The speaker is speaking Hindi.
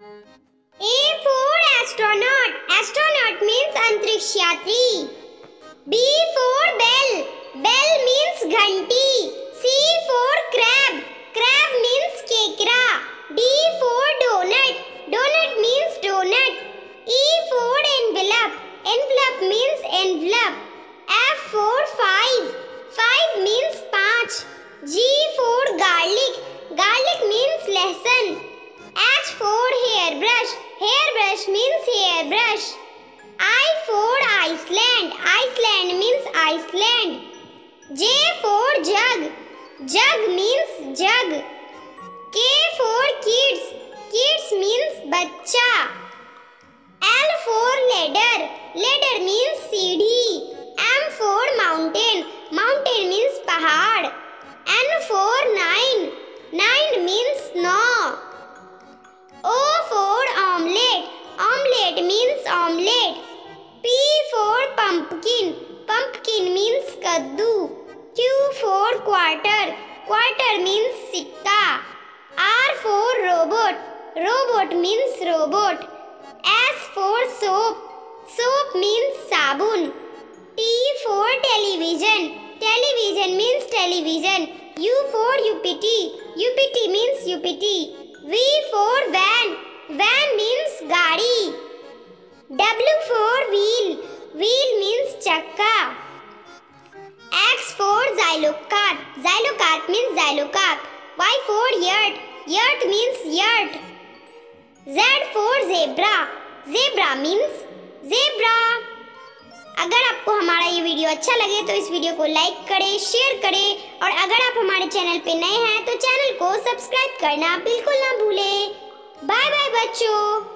A for astronaut. Astronaut means antrikshayatri. B for bell. Hairbrush. Hairbrush means hairbrush. I for Iceland. Iceland means Iceland. J for jug. Jug means jug. K for kids. Kids means बच्चा. L for ladder. Ladder means सीढ़ी. M for mountain. Mountain means पहाड़. N for nine. Nine means now. O for omelette. Omelette means omelette. P for pumpkin. Pumpkin means कद्दू. Q for quarter. Quarter means सिक्का. R for robot. Robot means robot. S for soap. Soap means साबुन. T for television. Television means television. U for UPT. UPT means UPT. चक्का. X for xylocarp. Xylocarp means xylocarp. Y for yurt. Yurt means yurt. Z for zebra. Zebra means zebra. अगर आपको हमारा ये वीडियो अच्छा लगे तो इस वीडियो को लाइक करें शेयर करें और अगर आप हमारे चैनल पे नए हैं तो चैनल को सब्सक्राइब करना बिल्कुल ना भूलें बाय बाय बच्चों